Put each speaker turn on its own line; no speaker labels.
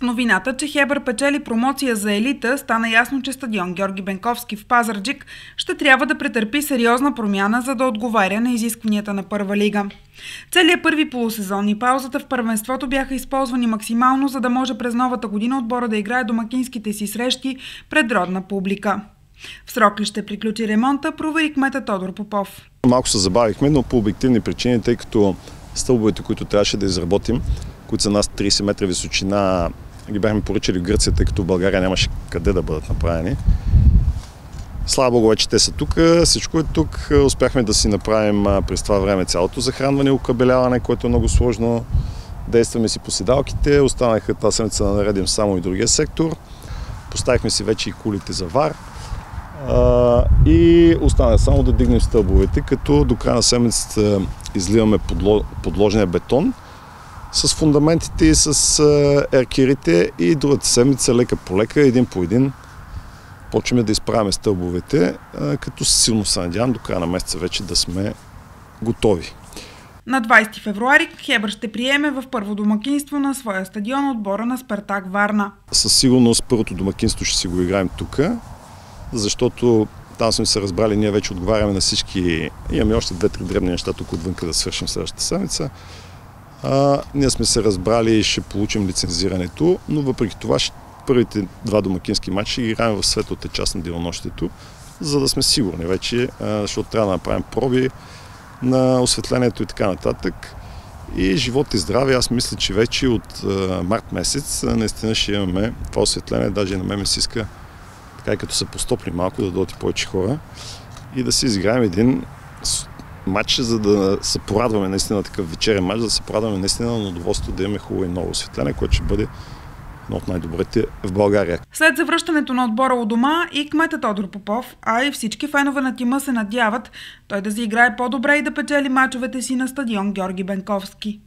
С новината, че Хебър печели промоция за елита, стана ясно, че стадион Георги Бенковски в Пазарджик ще трябва да претърпи сериозна промяна, за да отговаря на изискванията на първа лига. Целият първи полусезон и паузата в първенството бяха използвани максимално, за да може през новата година отбора да играе домакинските си срещи пред родна публика. В срок ли ще приключи ремонта, провери кмета Тодор Попов.
Малко се забавихме, но по обективни причини, тъй като стълбовете, които трябваше да изработим, които са нас 30 метра височина, ги бяхме поръчали в Гърция, тъй като в България нямаше къде да бъдат направени. Слава Богу, вече те са тук, всичко е тук. Успяхме да си направим през това време цялото захранване, окабеляване, което е много сложно. Действаме си по седалките, останаха тази седмица да наредим само и другия сектор. Поставихме си вече и кулите за вар. и остана само да дигнем стълбовете, като до края на седмицата изливаме подложния бетон с фундаментите и с еркерите и другата седмица лека по лека, един по един почваме да изправяме стълбовете, като силно се надявам до края на месеца вече да сме готови.
На 20 февруари Хебър ще приеме в първо домакинство на своя стадион отбора на Спартак Варна.
Със сигурност първото домакинство ще си го играем тук, защото там сме се разбрали, ние вече отговаряме на всички, имаме още две-три дребни неща тук отвънка да свършим следващата седмица. А, ние сме се разбрали и ще получим лицензирането, но въпреки това първите два домакински матча ще играем в светлата част на делонощието, за да сме сигурни вече, а, защото трябва да направим проби на осветлението и така нататък. И живот и здраве, аз мисля, че вече от а, март месец а, наистина ще имаме това осветление, даже на мен ми се иска така и като се постопли малко, да дойдат повече хора и да си изиграем един матч, за да се порадваме наистина такъв вечерен матч, да се порадваме наистина на удоволствие да имаме хубаво и ново осветление, което ще бъде едно от най-добрите в България.
След завръщането на отбора у дома и кмета Тодор Попов, а и всички фенове на тима се надяват той да заиграе по-добре и да печели мачовете си на стадион Георги Бенковски.